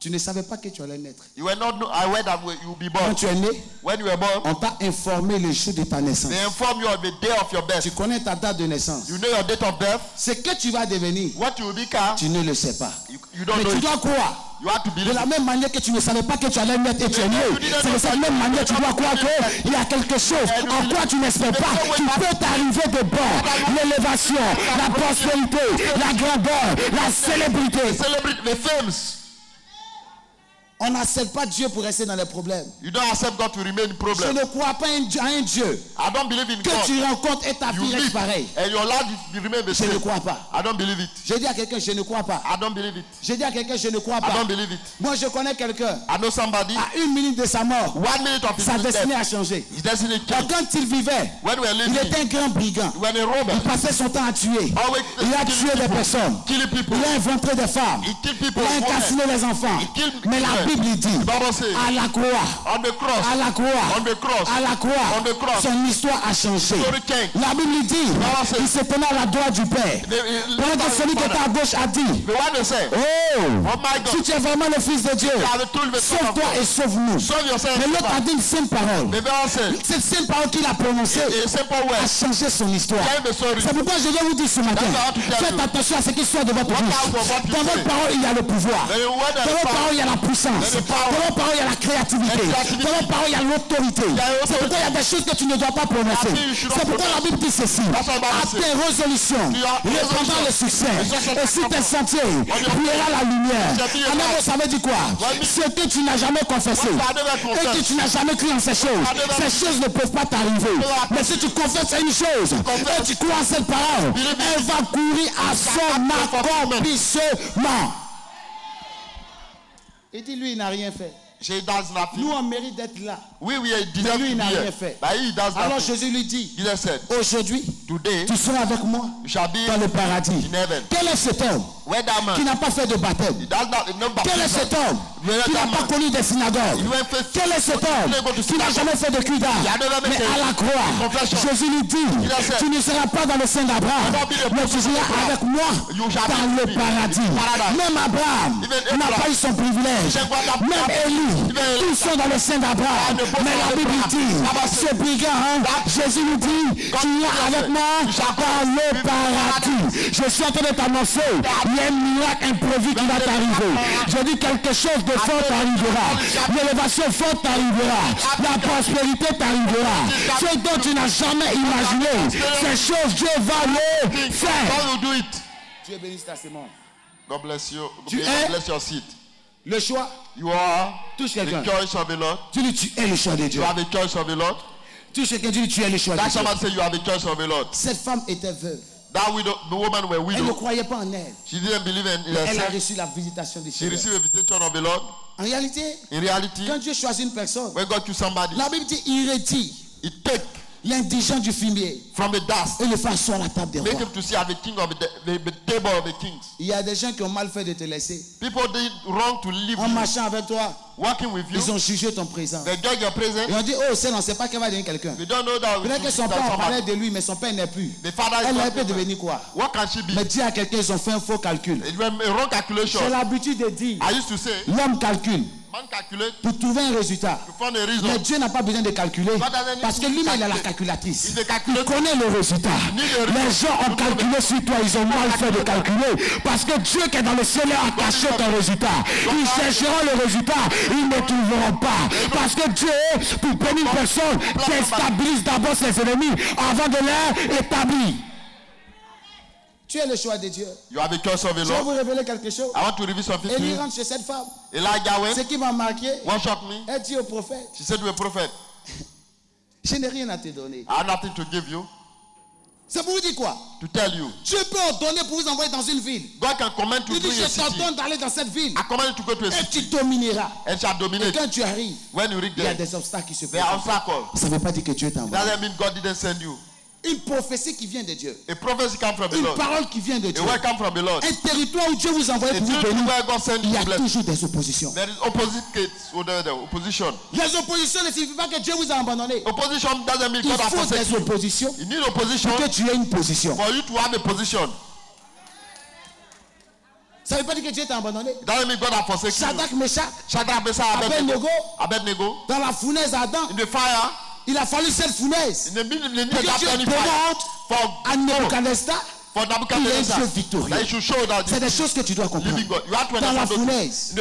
tu ne savais pas que tu allais naître. you were not know- aware that you will be Quand tu es né, When you were born, on t'a informé le jour de ta naissance. they inform you of the day of your birth. Tu connais ta date de naissance. You know your date of birth. Ce que tu vas devenir, What you will become, tu ne le sais pas. you, you don't Mais know tu dois croire. You have to De la même manière que tu ne savais pas que tu allais naître et tu es né, c'est de cette même manière que tu dois croire qu'il y a quelque chose en quoi tu n'espères pas qui peut t'arriver de bon. L'élévation, la prospérité, la grandeur, la célébrité. The. On n'accepte pas Dieu pour rester dans les problèmes. You don't accept God to remain in Je ne crois pas à un Dieu I don't believe in que God. tu rencontres et ta vie reste pareille. and your life will remain the Je ne crois pas. I don't believe it. Je dis à quelqu'un, je ne crois pas. I don't believe it. Je dis à quelqu'un, je ne crois I pas. don't believe it. Moi, je connais quelqu'un. I know somebody. À une minute de sa mort, One minute of his sa destinée a changé. his destiny Car changed. quand il vivait, When we were il était un grand brigand. when a robber, Il passait son temps à tuer. always Il a tué des personnes. people. Il a inventé des femmes. He killed people. Il a incarciné les enfants. He killed Mais la. Bible dit, à la croix, on the cross, à la croix, on the cross, à la croix, On the cross. son histoire a changé. La Bible dit, il se tenait à la droite du Père. Pendant que celui qui était à gauche a dit, Oh, oh si tu es vraiment le Fils de Dieu, sauve-toi et sauve-nous. Mais l'autre a dit une simple parole. Cette simple parole qu'il a prononcée a changé son histoire. C'est pourquoi je vais vous dire ce matin, faites attention à ce qui soit de votre bouche. Dans votre parole, il y a le pouvoir. Dans votre parole, il y a la puissance. Dans vos paroles, il y a la créativité. Dans vos paroles, il y a l'autorité. C'est pourquoi il y a des choses que tu ne dois pas prononcer. C'est pourquoi la. Bible dit ceci. À tes résolutions, répandant le succès. Et sur tes sentiers, brillera la lumière. Amen, ça. ça veut dire quoi? Ce que tu n'as jamais confessé. Et que tu n'as jamais cru en ces choses. Ces choses ne peuvent pas t'arriver. Mais si tu confesses une chose, et tu crois en cette parole, elle va courir à son accomplissement. Il dit, lui, il n'a rien fait. She does nothing. Nous, on mérite d'être là. We we Mais deserve lui, il n'a rien fait. Does Alors. Jésus lui dit, Aujourd'hui, tu seras avec moi dans le paradis. Quel est cet homme? Qui n'a pas fait de baptême. Quel est cet homme qui n'a pas connu des synagogues? Quel est cet homme qui n'a jamais fait de cuida Mais à la croix. Jésus lui dit Tu ne seras pas dans le sein d'Abraham, mais tu seras avec moi dans le paradis. Même Abraham n'a pas eu son privilège. Même Élie, tous sont dans le sein d'Abraham. Mais la Bible dit. Ce brigand, hein, Jésus lui dit Tu iras avec moi dans le paradis. Je suis en train de t'annoncer y a un miracle imprévu qui va t'arriver. Je dis quelque chose de fort t'arrivera. L'élévation forte t'arrivera. La prospérité t'arrivera. Ce dont tu n'as jamais imaginé, ces choses, Dieu va le faire. Dieu bénisse ta semence. God bless you. Tu God es- bless your seed. Le choix, You are touche the quelqu'un. choice of the Lord. Tu dis tu es le choix de Dieu. You are the choice of the Lord. Touche quelqu'un, dis tu es le choix de That Dieu. say you are the choice of the Lord. Cette femme était veuve. That widow, the woman were Elle ne croyait pas en elle. She didn't believe in Elle a reçu la visitation du She Seigneur. received a visitation of the Lord. En réalité, In reality, quand Dieu choisit une personne, when God choose somebody, la Bible dit il retire take l'indigent du fumier from the dust, et le asseoir à la table des make rois. him to sit at the king of the, the, the table of the kings. Il y a des gens qui ont mal fait de te laisser. People did wrong to leave En you, marchant avec toi, working with you. ils ont jugé ton présent. They judge your presence. Ils ont dit, oh, c'est on ne sait pas qu'elle va devenir quelqu'un. They don't know that. Peut-être que son père en parlait de lui, mais son père n'est plus. The father is Elle aurait pu different. devenir quoi? What can she be? Mais dis à quelqu'un, ils ont fait un faux calcul. It was a wrong calculation. J'ai l'habitude de dire, I used to say, l'homme calcule pour trouver un résultat. Mais Dieu n'a pas besoin de calculer parce que lui-même, il a la calculatrice. Il connaît le résultat. Les gens ont calculé sur toi, ils ont mal fait de calculer. Parce que Dieu qui est dans le ciel a caché ton résultat. Ils chercheront le résultat, ils ne trouveront pas. Parce que Dieu, pour bénir une personne, déstabilise d'abord ses ennemis avant de les établir. Tu es le choix de Dieu. You are the choice of the Je vais vous révéler quelque chose. I want to reveal something Élie rentre chez cette femme. Elijah Ce went. qui m'a marqué, me? elle dit au prophète, She said to prophet, je n'ai rien à te donner. I have nothing to give you. C'est pour vous dire quoi? To tell you. Dieu peut ordonner pour vous envoyer dans une ville. God can command to Il dit, je t'ordonne d'aller dans cette ville. I command you to go to a Et tu domineras. and shall Et quand tu arrives, When you reach il y a there, des obstacles qui se there présentent. Ça ne veut pas dire que Dieu t'a envoyé. Doesn't mean God didn't send you. Une prophétie qui vient de Dieu. A prophecy come from the Une Lord. parole qui vient de A Dieu. word come from the Lord. Un territoire où Dieu vous envoie pour vous bénir. Il y a toujours des oppositions. There is opposite gates or the, opposition. Les oppositions ne signifient pas que Dieu vous a abandonné. Opposition doesn't mean Il God faut des oppositions You need opposition Que tu aies une position. for you to have a position. Ça ne veut pas dire que Dieu t'a abandonné. Shadrach, Meshach, Shadrach, Meshach, Abednego. Abednego. Dans la fournaise ardente, In the fire, il a fallu cette fournaise pour que Dieu demande à Nebuchadnezzar Il est. Dieu victorieux. C'est des choses que tu dois comprendre. dans la fournaise.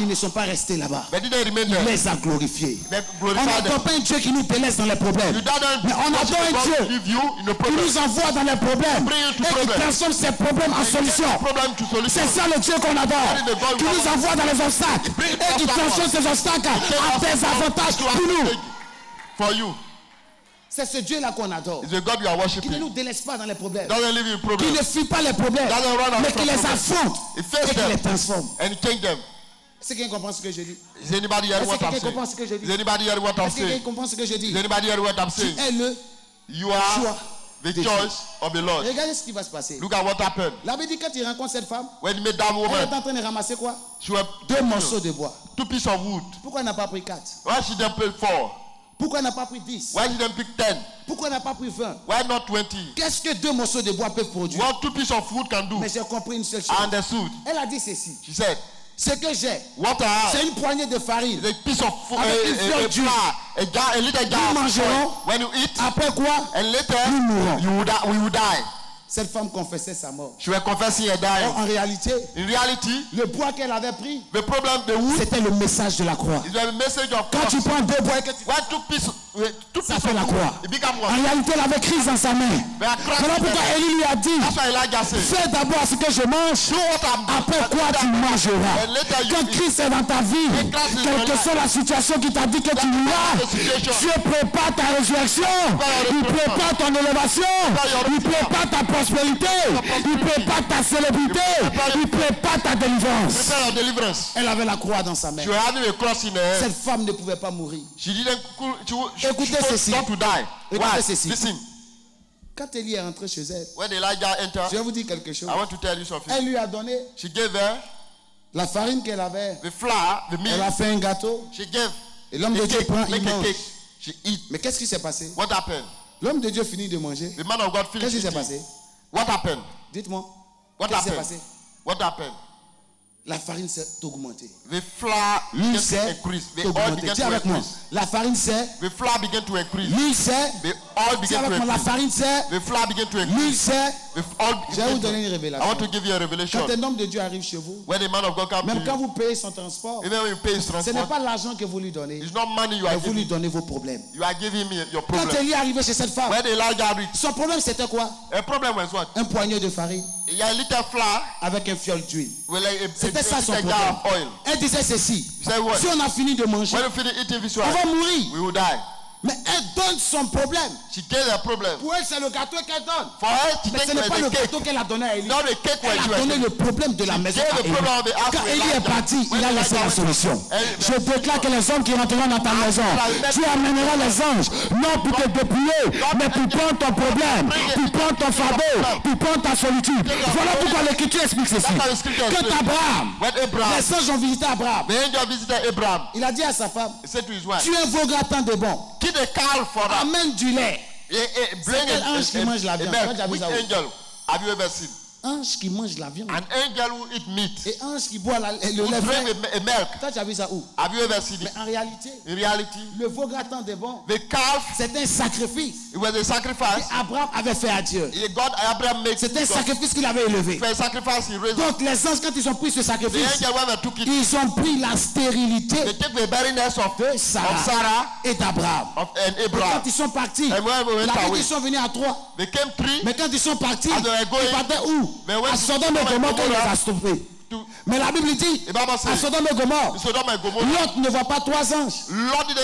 Ils ne sont pas restés là-bas. Il les a glorifiés. On n'attend pas un Dieu qui nous délaisse dans les problèmes. Mais on attend un Dieu qui nous envoie dans les problèmes et qui transforme ces problèmes en solutions. C'est ça le Dieu qu'on adore, qui nous envoie dans les obstacles et qui transforme ces obstacles en des avantages pour nous. For you. C'est ce Dieu-là qu'on adore. It's the God you are Qui ne worshiping. nous délaisse pas dans les problèmes. You Qui ne fuit pas les problèmes, mais qui les affronte et qui les transforme. And change them. Est-ce que quelqu'un comprend ce que je dis? Is anybody Est-ce what I'm saying? comprend ce que Est-ce quelqu'un saying? comprend ce que je dis? Is anybody hearing what I'm saying? est le. You are Choix the de choice of the Lord. Regardez ce qui va se passer. Look at what happened. La Bible dit quand il rencontre cette femme, When he made that elle est woman, en train de ramasser quoi? she Deux morceaux de bois. two pieces of wood. Pourquoi elle n'a pas pris quatre? Why she didn't pick four? Pourquoi n'a pas pris dix Why she didn't pick ten? Pourquoi elle n'a pas pris vingt Why not twenty? Qu'est-ce que deux morceaux de bois peuvent produire What two pieces of wood can do? Mais j'ai compris une seule chose. Understood. Elle a dit ceci. She said, Ce que j'ai, c'est une poignée de farine. a piece of Avec une fleur d'huile. Nous mangerons. When you eat, Après quoi and later Nous mourrons. you we will die. Cette femme confessait sa mort. She was confessing her Or, en réalité, In reality, le bois qu'elle avait pris, the problem, the wood, c'était le message de la croix. is the message of Quand tu prends deux et que tu When two pieces, two Ça fait la croix. En réalité, elle avait Christ dans sa main. Voilà pourquoi. Élie lui a dit Fais d'abord ce que je mange, après quoi tu mangeras? Quand. Christ est dans ta vie, quelle que soit la situation qui t'a dit que tu situation. Dieu prépare ta résurrection, il prépare ton élévation, il prépare ta prospérité, il prépare ta célébrité, il prépare ta délivrance. Elle avait la croix dans sa main. Cette femme ne pouvait pas mourir. Écoutez ceci. not to die. Écoutez Why? ceci. Listen, Quand Élie est rentré chez elle, when Elijah je entered, vais vous dire quelque chose. I want to tell you something. Elle lui a donné She gave her la farine qu'elle avait. the flour, the Elle a fait un gâteau. She gave Et l'homme de a Dieu cake, prend, il make a mange. cake. She eat. Mais qu'est-ce qui s'est passé? What happened? L'homme de Dieu finit de manger. The man of God Qu'est-ce qui s'est passé? What happened? Dites-moi. What Qu'est-ce qui s'est happened? passé? What happened? La farine s'est augmentée. The flour L'huile s'est augmentée. Dis avec moi. La farine s'est. The flour began to increase. L'huile s'est. The began to moi. La farine s'est. The flour began to L'huile oil Je vais vous donner une I révélation. want to give you a revelation. Quand un homme de Dieu arrive chez vous, When the man of God comes même quand you, vous payez son transport, even when you pay his ce n'est pas l'argent que vous lui donnez, it's not money you mais are vous lui giving. donnez vos problèmes. You are giving me your Quand. Élie est arrivé chez cette femme, When son problème c'était quoi? A problem was what? Un poignet de farine Il y a a little flour avec un fiole d'huile. C'était ça son problème. oil. Elle disait ceci. Say what? Si on a fini de manger, When you finish eating this on va mourir. we will die. Mais elle donne son problème. She gave a problem. Pour elle, c'est le gâteau qu'elle donne. For her, she Mais ce n'est pas le gâteau qu'elle a donné à Élie. Not the cake Elle a donné le problème de la maison à Élie. Quand Élie est parti, il a laissé la solution. Je déclare que les hommes qui rentreront dans ta maison, tu amèneras les anges, non pour te dépouiller, mais pour prendre ton problème, pour prendre ton fardeau, pour prendre ta solitude. Voilà pourquoi l'écriture explique ceci. Quand. Abraham, Les anges ont visité Abraham. Il a dit à sa femme, tu es un veau gratin de bon. The cow for. Amène du lait. Bring quel ange qui mange la viande? Which angel? Have you ever seen? Ange qui mange la viande. An angel who eat meat. Et ange qui boit la- le lait drink milk. Tu as vu ça où? Have you ever seen Mais en réalité, In reality, le veau gratin de bon, the calf, c'est un sacrifice it was a sacrifice. qu'Abraham avait fait à Dieu. He- God, Abraham made C'est un sacrifice qu'il avait élevé. Sacrifice, he raised. Donc les anges, quand ils ont pris ce The sacrifice, angel went and took it. ils ont pris la stérilité They take the barrenness of, de of Sarah et d'Abraham. of, and Et Abraham. quand ils sont partis, And when we went la away, ils sont venus à trois. they came three Mais quand ils sont partis, As they were going, ils partaient où? À Sodome et qu'on les a stoppés. Mais la Bible dit, à Sodome et Gomorre. Lot ne voit pas trois anges,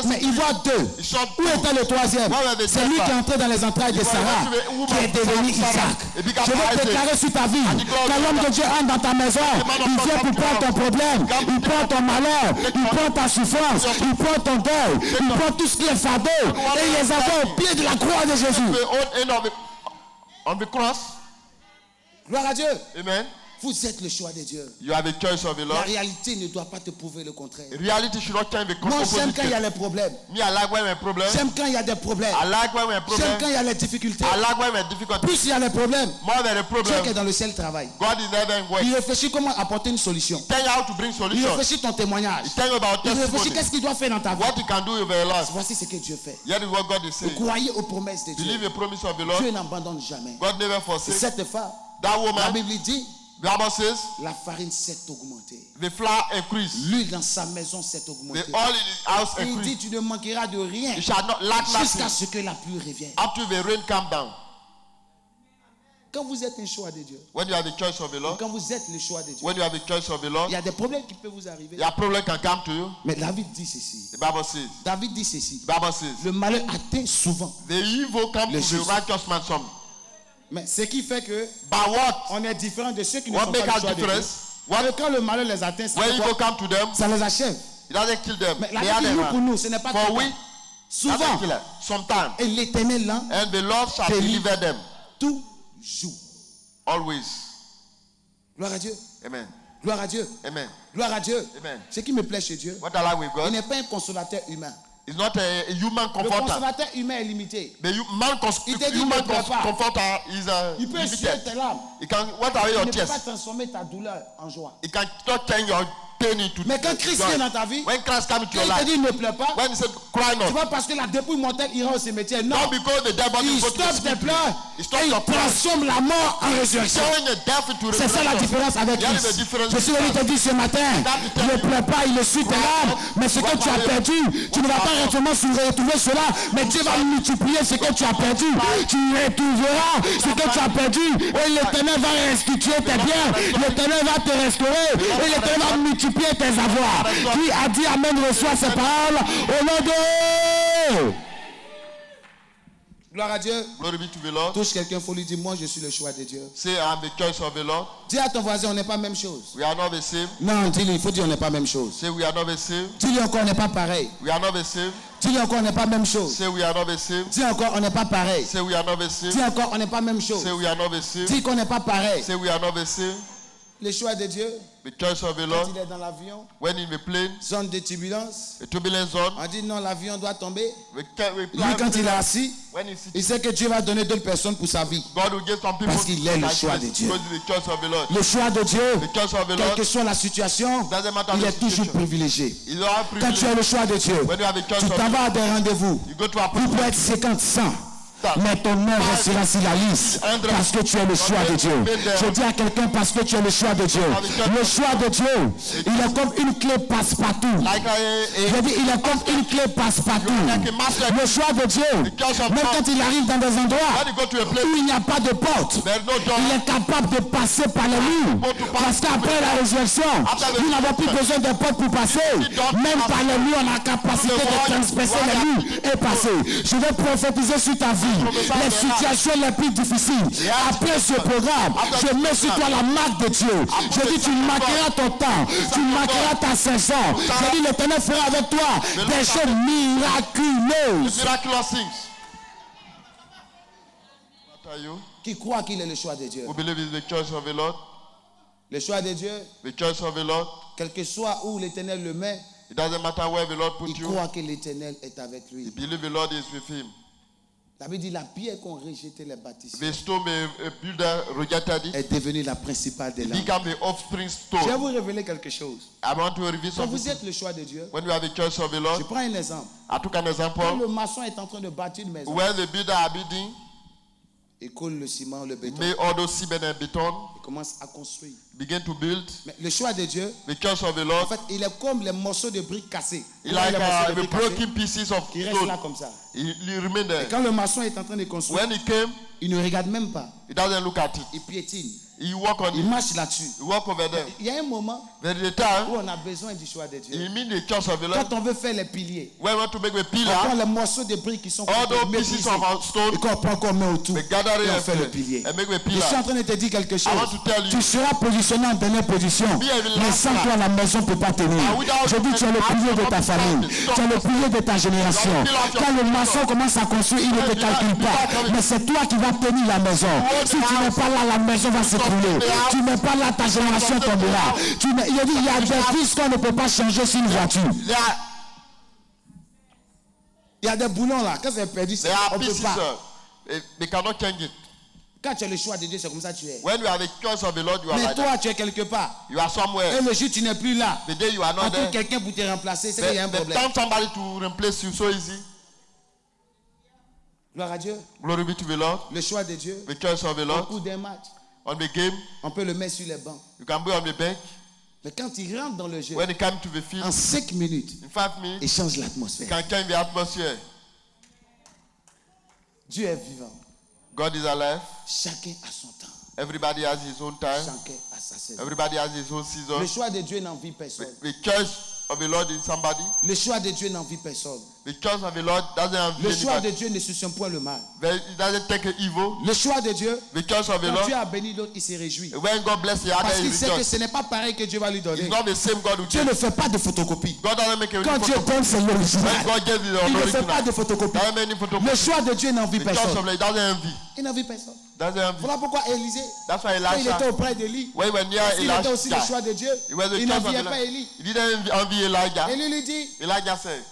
mais il voit deux. Où était le troisième C'est lui qui est entré dans les entrailles de Sarah, qui est devenu. Isaac. Je Isaac. déclarer sur ta vie, quand l'homme de Dieu entre dans ta maison, il vient pour prendre ton problème, il prend ton malheur, il prend ta souffrance, il prend ton deuil, il prend tout ce qui est fardeau et il les avait au pied de la croix de Jésus. on the cross. Gloire à Dieu. Amen. Vous êtes le choix de Dieu. You have a choice of the La Lord. réalité ne doit pas te prouver le contraire. Reality should not change the Moi, j'aime quand il y a les problèmes. Me, I like when have problems. J'aime quand il y a des problèmes. I like when we have J'aime quand problems. il y a les difficultés. I like when have difficulties. Plus il y a les problèmes, More than a Dieu qui est problem. dans le ciel travaille. God is never in work. Il réfléchit comment apporter une solution. Tell you how to bring Il solutions. réfléchit ton témoignage. He tell you about Il réfléchit testimony. qu'est-ce qu'il doit faire dans ta vie. What he can do with your life. Voici ce que Dieu fait. Here is what God is saying. Croyez aux promesses de Believe Dieu. the promise of the Lord. Dieu n'abandonne jamais. God never forsakes. Cette femme, That la woman, Bible dit, the says, la farine s'est augmentée. the flour increased. L'huile dans sa maison s'est The augmentée. oil in his house Il dit, tu ne manqueras de rien jusqu'à ce que la pluie revienne. to the rain come down. Quand vous êtes un choix de Dieu, When you have the choice of the Lord, quand vous êtes le choix de Dieu, when you have the choice of the Lord, il y a des problèmes qui peuvent vous arriver. come to you. Mais David dit ceci. The Bible says, David dit ceci. the Bible says, Le malheur atteint souvent. the evil come Le to the righteous man. Mais ce qui fait que what? on est différent de ceux qui ne sont pas a choix de Dieu. quand le malheur les atteint, ça, quoi? to them, ça les achève. it doesn't kill them. Mais la Bible nous, pour nous, ce n'est pas For we, Souvent. Sometimes. et l'éternel là, And the Lord shall Deliver. them toujours. always. Gloire à Dieu. Amen. Gloire à Dieu. Amen. Gloire à Dieu. Amen. Ce qui me plaît chez Dieu, What I like with il God n'est pas un consolateur humain. Is not a, a human Le comforter. consolateur humain est limité. The cons- Il dit, human cons- pas. comforter is uh, Il peut limited. tes larmes. Can what Il your ne peut pas transformer ta douleur en joie. He can not turn your pain Mais quand Christ vient dans ta vie, when Christ comes il te dit ne pleure pas, when he said cry tu vois parce que la dépouille mortelle ira au cimetière. Non. not because the Il go to the stoppe tes pleurs. Et il transforme la mort en résurrection. C'est ça la différence avec Christ. Je suis venu te dire ce matin, ne pleure pas, il est sur tes larmes, mais ce que tu as perdu, tu ne vas pas réellement retrouver cela, mais Dieu va multiplier ce que tu as perdu. Tu retrouveras ce que tu as perdu, et l'éternel va restituer tes biens, l'éternel va te restaurer, et l'éternel va multiplier tes avoirs. Qui a dit Amen, reçoit ces paroles au nom de... Gloire à Dieu. Glory be to the Lord. Touche quelqu'un, il faut lui dire, moi je suis le choix de Dieu. Say, I'm the choice of the Lord. Dis à ton voisin, on n'est pas même chose. We are not the same. Non, dis-lui, il faut dire on n'est pas même chose. Say, we are not the same. Dis-lui encore, on n'est pas pareil. We are not the same. Dis-lui encore, on n'est pas même chose. Say, we are not the same. Dis encore, on n'est pas pareil. Say, we are not the same. Dis encore, on n'est pas même chose. Say, we are not the same. Dis qu'on n'est pas pareil. Say, we are not the same. Le choix de Dieu, The choice of the quand Lord. il est dans l'avion, When in the plane, zone de turbulence, the turbulence zone, on dit non, l'avion doit tomber. we can we Lui, quand il est assis, when il sait que Dieu va donner d'autres personnes pour sa vie. God will give some people Parce qu'il est le choix de Dieu. the choice of the Lord. Le choix de Dieu, The choice of the quelle Lord. que soit la situation, il the est toujours privilégié. Quand tu as le choix de Dieu, When you have a choice tu t'en vas à des rendez-vous. You go to a être 50, 100. Mais ton nom restera sur la liste parce que tu es le choix de Dieu. Je dis à quelqu'un parce que tu es le choix de Dieu. Le choix de Dieu, il est comme une clé passe-partout. Je dis, il est comme une clé passe-partout. Le choix de Dieu, même quand il arrive dans des endroits où il n'y a pas de porte, il est capable de passer par les murs. Parce qu'après la résurrection, nous n'avons plus besoin de porte pour passer. Même par les murs, on a capacité de transpercer les murs et passer. Je vais prophétiser sur ta vie les situations les plus difficiles. Après ce programme, je mets sur toi la marque de Dieu. Je dis, tu marqueras ton temps, tu marqueras ta saison. Je dis, l'éternel fera avec toi des choses miraculeuses. Qui croit qu'il est le choix de Dieu? Who believe is the choice of the Lord? Le choix de Dieu, The choice of the Lord. quel que soit où l'éternel le met, It doesn't matter where the Lord put il you. croit que l'éternel est avec lui. Believe the Lord is with him. La Bible dit la pierre qu'ont rejeté les bâtisseurs The stone a, a builder rejected it. est devenue la principale des langues. became the offspring Je vais vous révéler quelque chose. I want to reveal Quand vous êtes le choix de Dieu, When you have the choice of the je prends un exemple. I took an Quand example le maçon est en train de bâtir une maison, where the builder are building, il coule le ciment, le béton, made all those cement and beton, il commence à construire. begin to build. Mais le choix de Dieu, The of the en fait, il est comme les morceaux de briques cassés. like morceaux uh, de the briques cassés broken pieces of qui restent là comme ça. Et there. quand le maçon est en train de construire, When he came, il ne regarde même pas. he doesn't look at it. Il piétine. He walk on Il it. marche là-dessus. He walk over them. Il y a un moment There time où on a besoin du choix de Dieu. he mean the choice of the Lord. Quand on veut faire les piliers, When we want to make a on prend pillar, les morceaux de briques qui sont all those pieces of our stone, et qu'on prend qu'on met autour, et on fait le pilier. and make a Je suis en train de te dire quelque chose. Tu seras positionné en dernière position. Mais sans toi, la maison ne peut pas tenir. Ah, Je dis, tu es le pilier de ta famille. Tu es le pilier de ta génération. Quand le maçon commence à construire, il ne te calcule pas. Mais c'est toi qui vas tenir la maison. Si tu n'es pas là, la maison va s'écrouler. Tu n'es pas là, ta génération tombera. Tu il dit, il y a des vis qu'on ne peut pas changer sur une voiture. Il y a des boulons là. Quand c'est perdu, on ne peut pas. They cannot change it. Quand tu as le choix de Dieu, c'est comme ça que tu es. When you have choice of the Lord, you are Mais like that. toi, tu es quelque part. You are somewhere. Et le jour tu n'es plus là, The day you are not there, quelqu'un pour te remplacer, c'est qu'il y a un they problème. somebody to replace you so easy. Gloire à Dieu. Glory be to the Lord. Le choix de Dieu, The choice of the au Lord. cours d'un match, On the game, on peut le mettre sur les bancs. you can be on the bench. Mais quand il rentre dans le jeu, When it comes to the field, en 5 minutes, in five minutes, il change l'atmosphère. can change the atmosphere. Dieu est vivant. God is alive. Chacun a son temps. Everybody has his own time. Chacun a sa saison. Everybody has his own Le season. choix de Dieu n'envie personne. The of the Lord in somebody. Le choix de Dieu n'envie personne. The choice of the Lord doesn't have Le choix de anybody. Dieu ne soutient point le mal. It doesn't take evil. Le choix de Dieu, The choice of the quand Lord. Dieu a béni l'autre, il se réjouit. When God bless the other, Parce qu'il sait que ce n'est pas pareil que Dieu va lui donner. It's not the same God who Dieu ne fait pas de photocopie. God doesn't make a Quand Dieu donne, c'est l'original. Il ne fait pas de photocopie. Le choix de Dieu n'envie personne. of the Lord doesn't envy. Il n'envie personne. Voilà pourquoi Élisée, That's why quand il était auprès d'Élie, il était aussi le choix de Dieu. Il n'enviait pas. Élie. Envy, envy Elijah. Élie lui dit, Elijah said,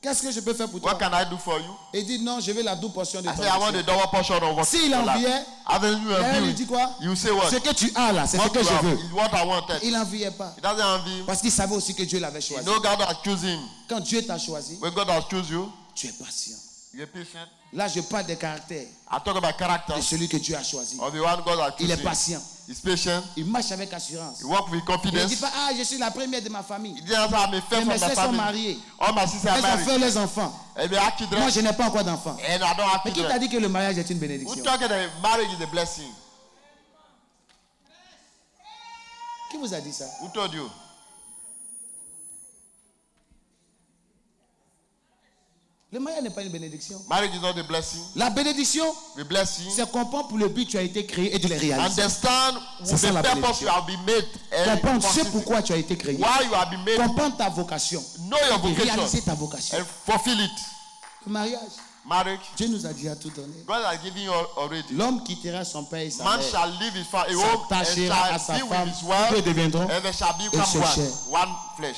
qu'est-ce que je peux faire pour toi What can I do for you? Il dit, non, je veux la double portion de I ton said, I want a double portion of what S'il enviait, elle lui dit quoi? You say what? Ce que tu as là, c'est ce que je veux. what I wanted. Il n'enviait pas. He doesn't envy. Parce qu'il savait aussi que Dieu l'avait choisi. know God has chosen him. Quand Dieu t'a choisi, When God has chosen you, tu es patient. Patient. Là, je parle des caractères I talk about character de celui que Dieu a choisi. of the one God has Il est patient. He's patient. Il marche avec assurance. He with Il ne dit confidence. pas, ah, je suis la première de ma famille. He didn't say I'm a first mes my sont Elles ont fait married. les enfants. Children. Moi, je n'ai pas encore d'enfants. Have Mais qui t'a dit que le mariage est une Who bénédiction that marriage is a blessing? Qui vous a dit ça? Who told you? Le mariage n'est pas une bénédiction. Marriage is not a blessing. La bénédiction, The blessing. c'est comprendre pour le but tu as été créé et de les réaliser. Understand the la purpose you have been made. and Comprendre ce pourquoi tu as été créé. Why you have been made. Comprendre ta vocation. Know your Et réaliser vocation ta vocation. and fulfill it. Le mariage, Marriage. Dieu nous a déjà tout donné. God has given you al- already. L'homme quittera son père et sa Man mère. shall leave his fa- a home and S'attachera à shall sa be with femme. his wife, Deux deviendront and they shall become one, one flesh.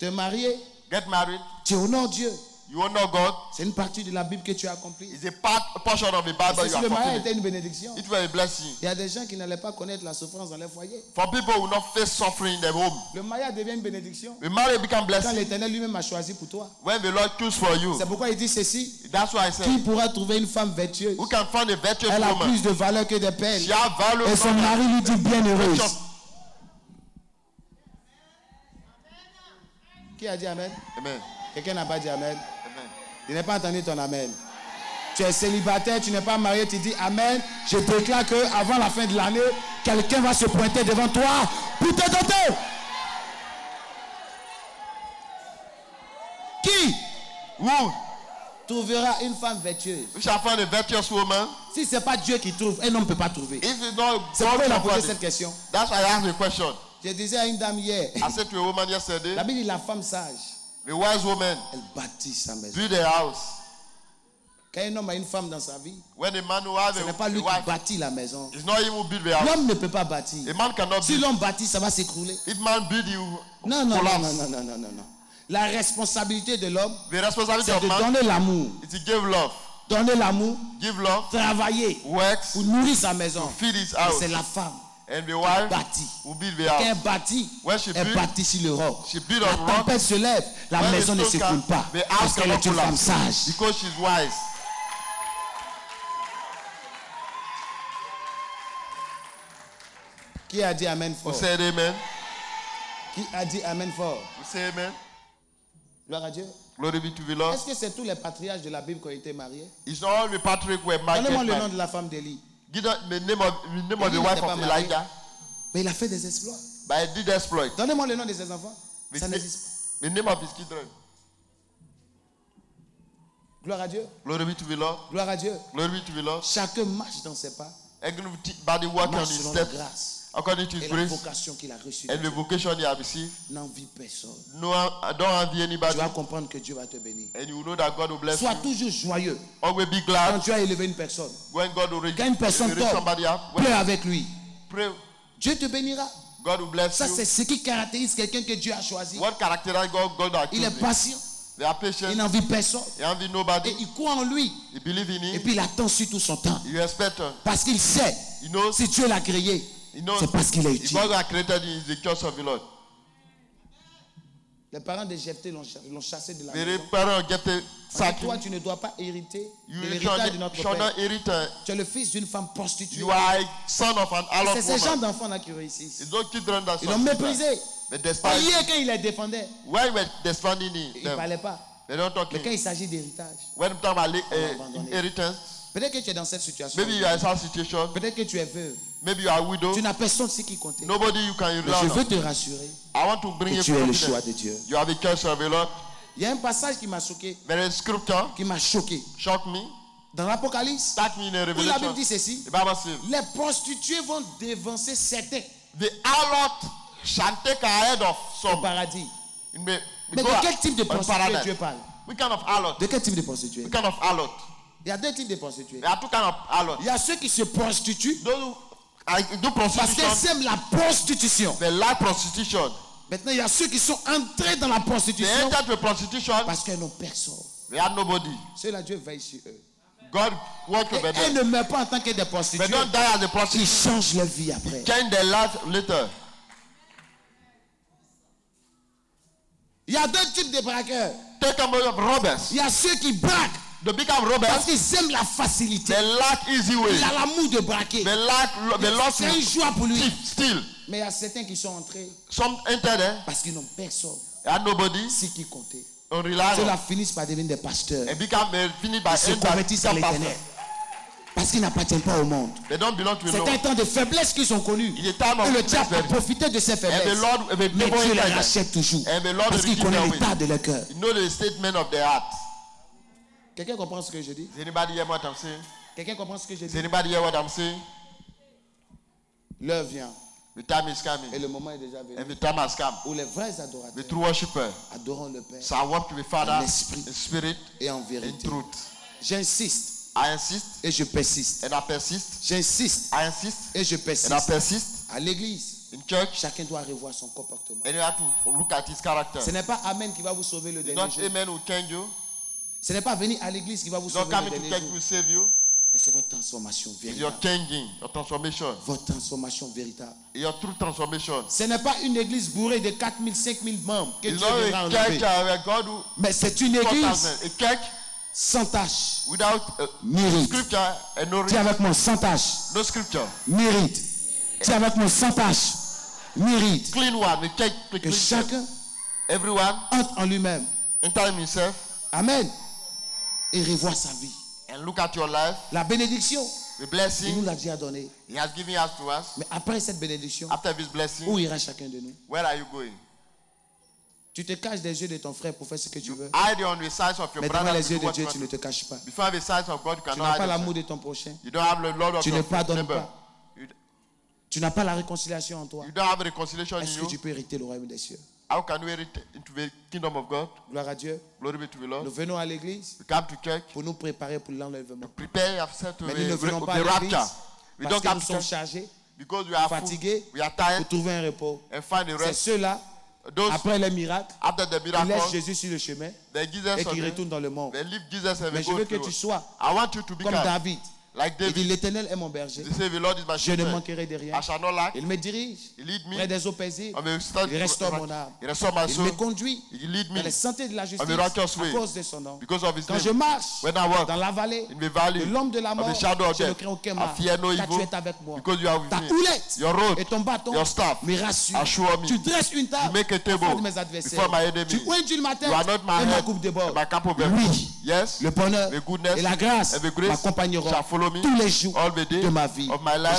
Te marier, Get married. tu honores Dieu. You honor God. C'est une partie de la Bible que tu as accomplie. It's a part, a portion of the Bible you si are le mariage était une bénédiction. It was a blessing. Il y a des gens qui n'allaient pas connaître la souffrance dans leur foyer. For people who will not face suffering in their home. Le mariage devient une bénédiction The marriage become quand blessing l'Éternel lui-même a choisi pour toi. when the Lord choose for you. C'est pourquoi il dit ceci. That's why I Qui said, pourra trouver une femme vertueuse? who can find a virtuous Elle a woman? plus de valeur que des perles. She has value Et son mari lui dit bienheureuse. Qui a dit Amen? Amen. Quelqu'un n'a pas dit Amen. Je n'ai pas entendu ton Amen. Tu es célibataire, tu n'es pas marié, tu dis Amen. Je déclare que avant la fin de l'année, quelqu'un va se pointer devant toi pour te doter. Qui? Trouvera une femme vertueuse We shall find a virtuous woman. Si ce n'est pas Dieu qui trouve, un homme ne peut pas trouver. C'est pourquoi il a posé cette question. That's why I asked the question. Je disais à une dame hier, I said to a woman yesterday, la Bible dit la femme sage, the wise woman elle bâtit sa maison. build a house. Quand un homme a une femme dans sa vie, When a man who has ce n'est pas lui qui bâtit la maison. L'homme ne peut pas bâtir. Si l'homme bâtit, ça va s'écrouler. If man build, you Non, non, non, non, non, non. La responsabilité de l'homme, c'est de man donner l'amour. is to give love. Donner l'amour, Give love, travailler works, pour nourrir sa maison. C'est la femme And the wife bâtie. will build the Quand elle house. bâtit, When she elle build, bâtit sur le roc. she build La on rock. tempête se lève, la When maison ne s'écoule pas. Parce house qu'elle est une femme sage? Because she's wise. Qui a dit Amen fort? Say amen? Qui a dit Amen fort? We say amen? Gloire à Dieu. Glory be to the Lord. Est-ce que c'est tous les patriarches de la Bible qui ont été mariés? It's all the Patrick were Donnez-moi married. le nom de la femme d'Élie. Give us the name of the name of Élie the wife n'était pas of marié. Elijah. Mais il a fait des exploits. But I did exploit. Donnez-moi le nom de ses enfants. The, Ça n'existe pas. the name of his children. Gloire à Dieu. Glory be to the Lord. Gloire à Dieu. Glory be to the Lord. Chacun marche dans ses pas. On his steps grâce according to his la grace vocation qu'il a reçue. and the vocation he has received. N'envie personne. No, I don't envy anybody. Tu vas comprendre que Dieu va te bénir. And you know that God will bless Sois you. toujours joyeux Always be quand glad tu as élevé une personne. when God will raise, Quand une personne tombe, pleure avec lui. pray, Dieu te bénira. God will bless Ça, c'est ce qui caractérise quelqu'un que Dieu a choisi. What characterizes God? God has Il est patient. They are patient. Il n'envie personne. He Et il croit en lui. He believe in Et puis il attend sur tout son temps. Parce qu'il sait, He knows. si Dieu l'a créé. C'est parce qu'il est utile. Les parents de Jephthé l'ont cha- l'ont chassé de la The maison. parents. Toi, tu ne dois pas hériter l'héritage de not notre père. Tu es le fils d'une femme prostituée. You are a son of an Et harlot C'est ces gens d'enfants-là qui réussissent. Ils l'ont méprisé. Hier, quand il les défendait, When we're descending il ne parlait pas. Mais quand il s'agit d'héritage, When we talk On peut-être que tu es dans cette situation. maybe you are in such situation. Peut-être que tu es veuve. Maybe you are a widow. Tu n'as personne qui compter. Nobody you can Mais rely je veux on. te rassurer I want to bring que you tu es le choix de Dieu. You have a choice of the Lord. Il y a un passage qui m'a choqué, There is scripture qui m'a choqué. shock me. Dans l'Apocalypse, That me in où la Bible dit ceci The Bible says, les prostituées vont dévancer certains the harlot shall take ahead of au some. paradis. In the, Mais de quel type de prostituée paradise. Dieu parle Which kind of harlot? De quel type de prostituée? Which kind of harlot? Il y a deux types de prostituées. There are two kind of harlot. Il y a ceux qui se prostituent Those who parce qu'ils aiment la prostitution. they like prostitution. Maintenant, il y a ceux qui sont entrés dans la They prostitution parce qu'ils n'ont personne. they have nobody. Ceux-là, Dieu veille sur eux. God work elles ne meurent pas en tant que des They prostituées. don't die as a Ils changent leur vie après. Change their life later. Il y a deux types de braqueurs. Take a of robbers. Il y a ceux qui braquent Become Parce qu'ils aiment la facilité. They lack easy way. Il a l'amour de braquer. They lack. They lost C'est une joie pour lui. Still, Mais il y a certains qui sont entrés some enter there parce qu'ils n'ont personne. and nobody. C'est qui comptait. On rely on. finissent par devenir des pasteurs. And become they finish by Ils se convertissent à l'éternel. Parce qu'ils n'appartiennent pas au monde. C'est un temps de faiblesse qu'ils ont connu. Et le diable a profité de ces faiblesses. Mais Dieu les rachète toujours. Parce qu'il connaît l'état de leur cœur. Quelqu'un comprend ce que je dis? Quelqu'un comprend ce que je dis? L'heure vient. The time is Et coming. le moment est déjà And venu. the time has come. Où les vrais The adorateurs true worshiper adoreront le Père the Father En esprit. in spirit, et en vérité. J'insiste I insist et je persiste. and I persist. J'insiste I insist et je and I persiste. persist À l'église, in church. chacun doit revoir son comportement. And you have to look at his character. Ce n'est pas Amen qui va vous sauver le It's dernier jour. amen will change you. Ce n'est pas venir à l'église qui va vous sauver. Mais c'est votre transformation It's your véritable. changing, your transformation, Votre transformation véritable. your true transformation. Ce n'est pas une église bourrée de 4000, 5000 membres que Dieu not viendra a enlever. Mais c'est une église 4,000. A church sans tâche. without uh, Mérite. scripture and no, Dis avec moi, sans tâche. no scripture. Mérite. Dis avec moi, sans tâche. Mérite. Clean one, the Que clean church. chacun Everyone entre en lui-même. Amen. Et revoit sa vie. and look at your life. La bénédiction, The il nous blessing l'a déjà donnée. He has given us to us. Mais après cette bénédiction, After this blessing, où ira chacun de nous? where are you going? Tu te caches des yeux de ton frère pour faire ce que tu veux. Hide on the sides of your Mais devant les yeux de Dieu, tu ne te caches pas. Before the sides of God, you Tu n'as pas l'amour de ton prochain. You don't have the Lord of Tu ne pardonnes pas. You, Tu n'as pas la réconciliation en toi. you don't have reconciliation in Est-ce que you? tu peux hériter le royaume des cieux? How can we enter into the kingdom of God? Gloire à Dieu. Glory be to the Lord. Nous venons à l'église We come to church. pour nous préparer pour l'enlèvement. Prepare yourself to Mais nous ne venons pas à l'église parce don't que nous sommes chargés because we are fatigués. We are pour trouver un repos. C'est ceux-là, Those après les miracles, after the qui laissent Jésus sur le chemin et qui retournent dans le monde. Mais je veux que tu sois I want you to comme David. Like Il dit David. L'éternel est mon berger. Je ne manquerai de rien. Il me dirige près des eaux paisibles. Il restaure mon âme. Il me conduit dans les sentiers de la justice à cause de son nom. because of his Quand je marche When I walk dans la vallée de l'homme de la mort, je ne crains aucun mal. Car tu es avec moi. Ta houlette et ton bâton your staff me rassurent. Tu dresses une table You make a table en face de mes adversaires. Tu oins ma tête et ma coupe de bord. Oui, le bonheur et la grâce m'accompagneront tous les jours de ma vie.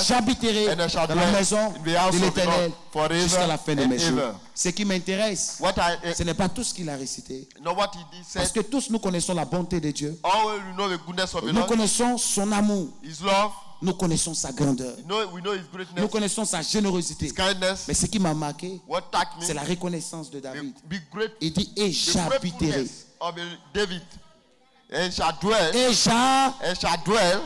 J'habiterai dans la maison de l'éternel jusqu'à la fin de mes jours. Ce qui m'intéresse, I ce n'est pas tout ce qu'il a récité. Parce que tous nous connaissons la bonté de Dieu. All we know the goodness of the Nous connaissons son amour. Nous connaissons sa grandeur. Nous connaissons sa générosité. Mais ce qui m'a marqué, c'est la reconnaissance de David. Il dit, et j'habiterai. Et j'ha, and shall dwell.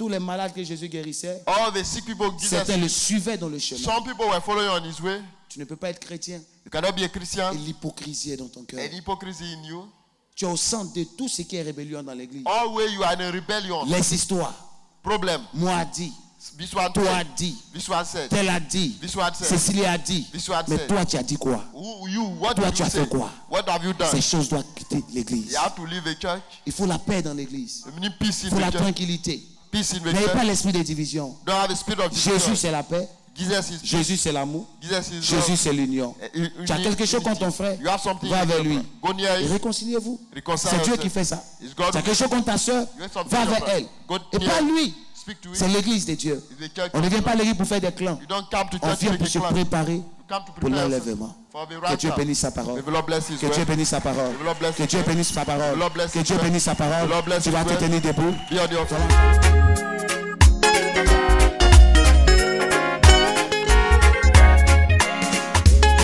Tous les malades que Jésus guérissait, All the sick people, Jesus, certains le suivaient dans le chemin. some people were following on His way. Tu ne peux pas être chrétien You cannot be a Christian. et l'hypocrisie est dans ton cœur. And hypocrisy in you. Tu es au centre de tout ce qui est rébellion dans l'église. Always you are in a rebellion. Les histoires. Problem. Moi a dit, This one toi a dit, This one said. tel a dit, This one said. Cécilie a dit. This one Mais said. toi tu as dit quoi? Who, you, what Toi, tu as fait quoi? What have you done? Ces choses doivent quitter l'église. You have to leave a church. Il faut la paix dans l'église. Il faut la the church. tranquillité. N'ayez pas l'esprit de division. Jésus c'est la paix. Jésus c'est l'amour. Jésus c'est l'union. Eh, Tu as quelque chose contre ton frère? Va vers lui. Et réconciliez-vous. C'est Dieu qui fait ça. Tu as quelque chose contre ta soeur. Va vers elle. Et pas lui. C'est l'église de Dieu. On ne vient pas à l'église pour faire des clans. On vient pour se préparer pour l'enlèvement. Que Dieu bénisse sa parole. Que Dieu bénisse sa parole. Que Dieu bénisse sa parole. Que Dieu bénisse sa parole. Tu vas te tenir debout.